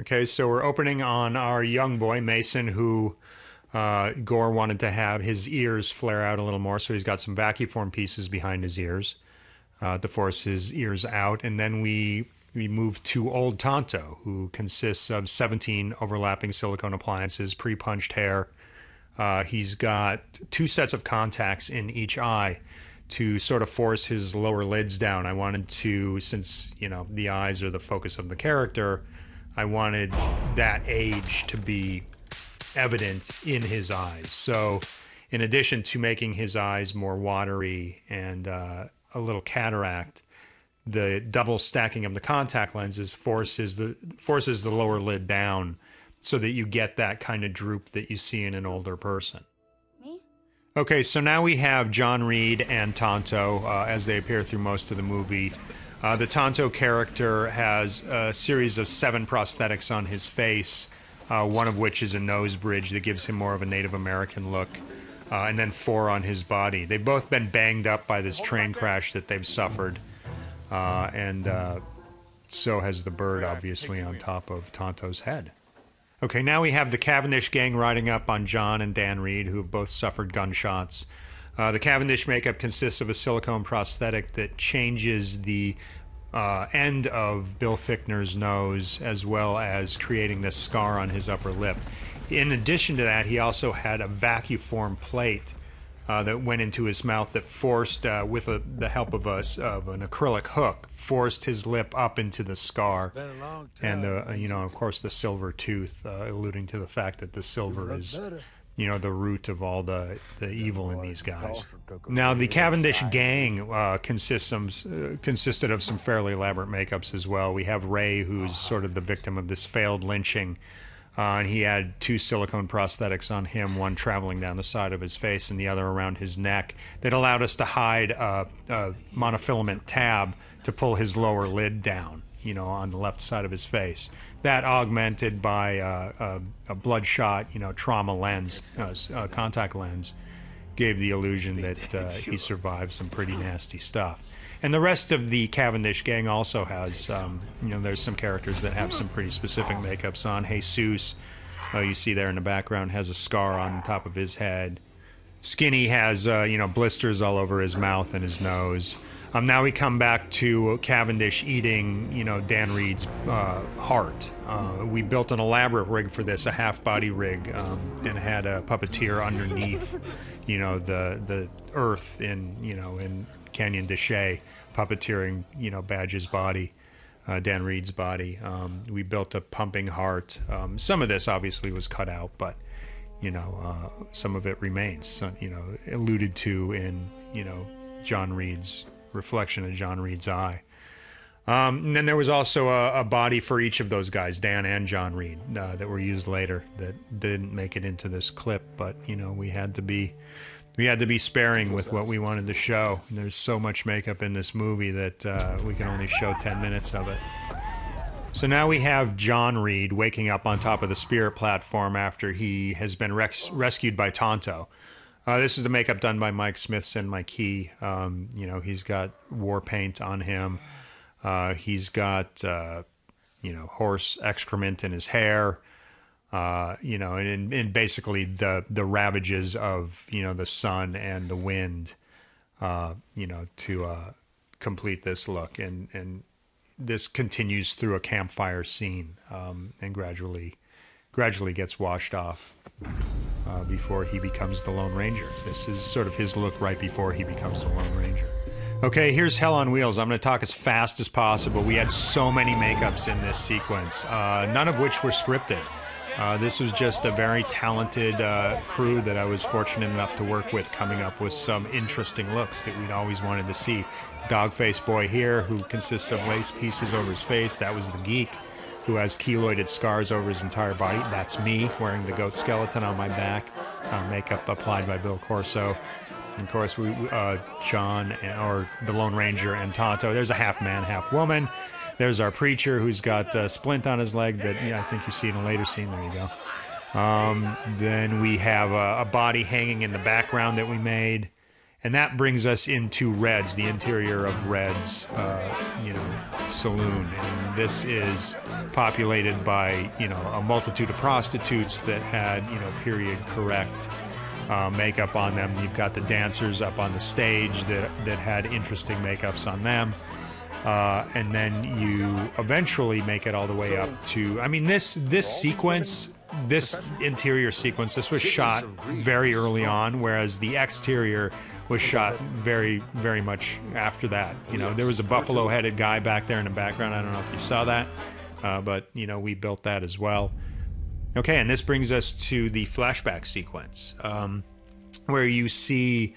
Okay, so we're opening on our young boy, Mason, who uh, Gore wanted to have his ears flare out a little more, so he's got some vacuform pieces behind his ears uh, to force his ears out. And then we we move to Old Tonto, who consists of 17 overlapping silicone appliances, pre punched hair. Uh, he's got two sets of contacts in each eye to sort of force his lower lids down. I wanted to, since, you know, the eyes are the focus of the character, I wanted that age to be evident in his eyes. So, in addition to making his eyes more watery and uh, a little cataract, the double stacking of the contact lenses forces the forces the lower lid down so that you get that kind of droop that you see in an older person. Me? Okay, so now we have John Reid and Tonto uh, as they appear through most of the movie. Uh, the Tonto character has a series of seven prosthetics on his face, uh, one of which is a nose bridge that gives him more of a Native American look, uh, and then four on his body. They've both been banged up by this train crash that they've suffered, uh, and uh, so has the bird, obviously, on top of Tonto's head. Okay, now we have the Cavendish gang riding up on John and Dan Reid, who have both suffered gunshots. Uh, the Cavendish makeup consists of a silicone prosthetic that changes the uh, end of Bill Fichtner's nose as well as creating this scar on his upper lip. In addition to that, he also had a vacuform plate uh, that went into his mouth that forced, uh, with a, the help of, a, of an acrylic hook, forced his lip up into the scar. Been a long time. And, uh, you know, of course, the silver tooth, uh, alluding to the fact that the silver is you know the root of all the the evil in these guys. Now the Cavendish gang uh, consists some uh, consisted of some fairly elaborate makeups as well. We have Ray, who's sort of the victim of this failed lynching. Uh, and he had two silicone prosthetics on him, one traveling down the side of his face and the other around his neck, that allowed us to hide a, a monofilament tab to pull his lower lid down, you know, on the left side of his face that augmented by uh, a, a, bloodshot, you know, trauma lens, uh, uh, contact lens, gave the illusion that uh, he survived some pretty nasty stuff. And the rest of the Cavendish gang also has, um, you know, there's some characters that have some pretty specific makeups on. Jesus, uh, you see there in the background, has a scar on top of his head. Skinny has, uh, you know, blisters all over his mouth and his nose. Um, now we come back to Cavendish eating, you know, Dan Reid's uh, heart. Uh, we built an elaborate rig for this, a half-body rig, um, and had a puppeteer underneath, you know, the the earth in, you know, in Canyon de Chelly, puppeteering, you know, Badge's body. Uh, Dan Reid's body. Um, we built a pumping heart. Um, some of this obviously was cut out, but you know, uh, some of it remains. you know, alluded to in you know John Reid's reflection of John Reid's eye. Um, and then there was also a, a, body for each of those guys, Dan and John Reid, uh, that were used later that didn't make it into this clip. But you know, we had to be we had to be sparing with what we wanted to show. There's so much makeup in this movie that uh, we can only show 10 minutes of it. So now we have John Reid waking up on top of the spirit platform after he has been res- rescued by Tonto. Uh, this is the makeup done by Mike Smithson, my key. Um, you know, he's got war paint on him. Uh, he's got, uh, you know, horse excrement in his hair. Uh, you know, and, and basically the the ravages of you know the sun and the wind. Uh, you know, to uh, complete this look, and and this continues through a campfire scene, um, and gradually gradually gets washed off uh, before he becomes the Lone Ranger. This is sort of his look right before he becomes the Lone Ranger. Okay, here's Hell on Wheels. I'm going to talk as fast as possible. We had so many makeups in this sequence, uh, none of which were scripted. Uh, this was just a very talented uh, crew that I was fortunate enough to work with, coming up with some interesting looks that we'd always wanted to see. Dogface boy here, who consists of lace pieces over his face, that was the geek who has keloided scars over his entire body. That's me wearing the goat skeleton on my back, uh, makeup applied by Bill Corso. And of course, we uh, John or the Lone Ranger and Tonto. There's a half man, half woman. There's our preacher who's got a splint on his leg that yeah, I think you see in a later scene. There you go. Um, then we have a, a, body hanging in the background that we made. And that brings us into Red's, the interior of Red's, uh, you know, saloon. And this is populated by, you know, a multitude of prostitutes that had, you know, period correct uh, makeup on them. You've got the dancers up on the stage that that had interesting makeups on them. Uh, and then you eventually make it all the way up to. I mean, this this sequence, this interior sequence, this was shot very early on, whereas the exterior was shot very, very much after that. You know, there was a buffalo-headed guy back there in the background. I don't know if you saw that, uh, but you know, we built that as well. Okay, and this brings us to the flashback sequence, um, where you see.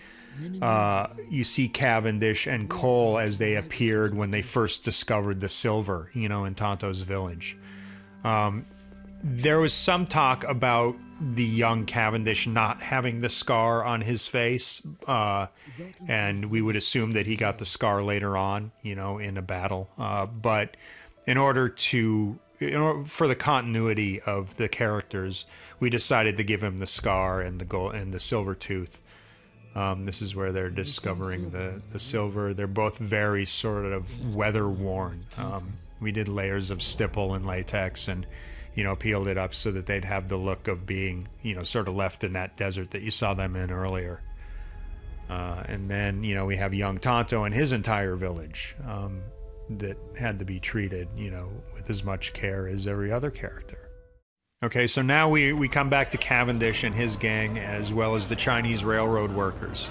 Uh, you see Cavendish and Cole as they appeared when they first discovered the silver, you know, in Tonto's village. Um, there was some talk about the young Cavendish not having the scar on his face, uh, and we would assume that he got the scar later on, you know, in a battle. Uh, but in order to, in order, for the continuity of the characters, we decided to give him the scar and the gold and the silver tooth. Um, this is where they're discovering the, the silver. They're both very sort of weather worn. Um, we did layers of stipple and latex and you know, peeled it up so that they'd have the look of being, you know, sort of left in that desert that you saw them in earlier. Uh, and then, you know, we have young Tonto and his entire village um, that had to be treated, you know, with as much care as every other character. Okay, so now we, we come back to Cavendish and his gang as well as the Chinese railroad workers.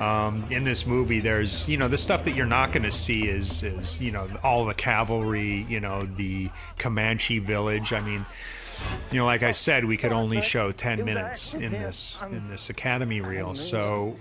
Um, in this movie, there's you know the stuff that you're not going to see is is you know all the cavalry, you know the Comanche village. I mean, you know, like I said, we could only show 10 minutes in this in this Academy reel, so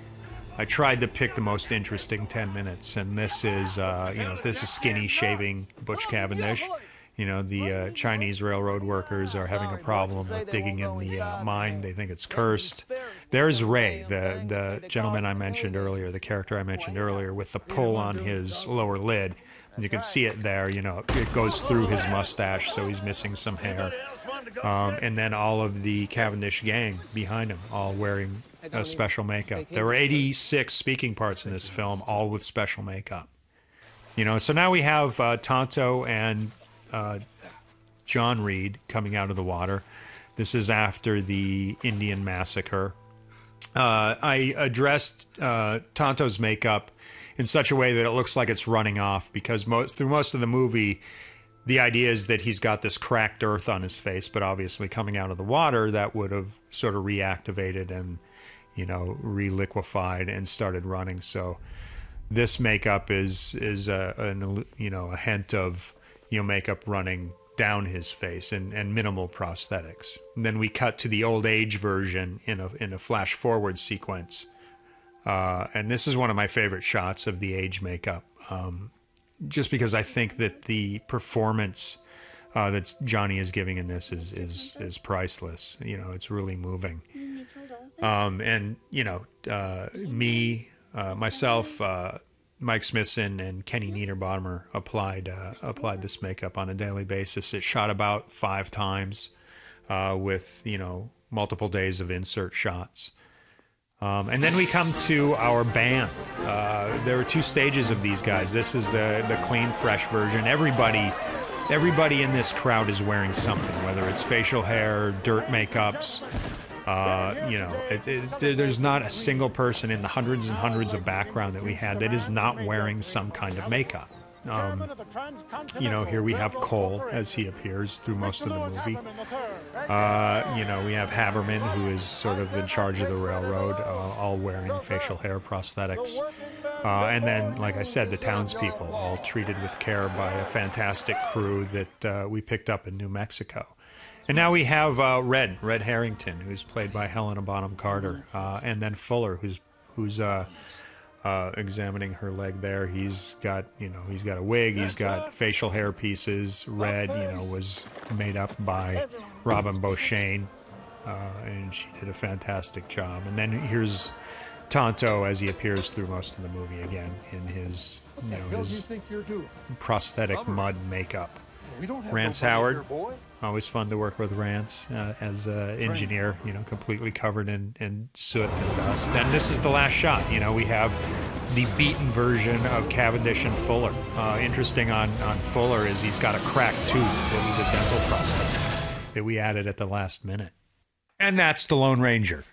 I tried to pick the most interesting 10 minutes, and this is uh, you know this is skinny shaving Butch Cavendish you know, the uh, Chinese railroad workers are having a problem with digging in the uh, mine. They think it's cursed. There's Ray, the, the gentleman I mentioned earlier, the character I mentioned earlier, with the pull on his lower lid. You can see it there, you know, it goes through his mustache, so he's missing some hair. Um, and then all of the Cavendish gang behind him, all wearing a special makeup. There were 86 speaking parts in this film, all with special makeup. You know, so now we have uh, Tonto and uh, John Reid coming out of the water. This is after the Indian massacre. Uh, I addressed uh, Tonto's makeup in such a way that it looks like it's running off because most, through most of the movie, the idea is that he's got this cracked earth on his face, but obviously coming out of the water, that would have sort of reactivated and, you know, reliquefied and started running. So this makeup is is a, a you know a hint of you know, makeup running down his face and, and minimal prosthetics. And then we cut to the old age version in a in a flash forward sequence. Uh, and this is one of my favorite shots of the age makeup, um, just because I think that the performance uh, that Johnny is giving in this is is is priceless. You know, it's really moving. Um, and you know, uh, me, uh, myself, uh, Mike Smithson and Kenny Niederbaumer applied uh, applied this makeup on a daily basis. It shot about five times uh, with you know multiple days of insert shots. Um, and then we come to our band. Uh, there are two stages of these guys. This is the the clean, fresh version. Everybody, everybody in this crowd is wearing something, whether it's facial hair, dirt makeups, uh, you know, it, it, there's not a single person in the hundreds and hundreds of background that we had that is not wearing some kind of makeup. Um, you know, here we have Cole as he appears through most of the movie. Uh, you know, we have Haberman, who is sort of in charge of the railroad, uh, all wearing facial hair prosthetics. Uh, and then, like I said, the townspeople, all treated with care by a fantastic crew that uh, we picked up in New Mexico. And now we have uh, Red, Red Harrington, who's played by Helena Bonham Carter, uh, and then Fuller, who's who's uh, uh, examining her leg there. He's got you know he's got a wig, he's got facial hair pieces. Red, you know, was made up by Robin Beauchesne, uh, and she did a fantastic job. And then here's Tonto as he appears through most of the movie again in his you know his prosthetic mud makeup. Rance Howard. Always fun to work with Rance uh, as an engineer, you know, completely covered in, in soot and dust. And this is the last shot. You know, we have the beaten version of Cavendish and Fuller. Uh, interesting on, on Fuller is he's got a cracked tooth that was a dental prosthetic that we added at the last minute. And that's the Lone Ranger.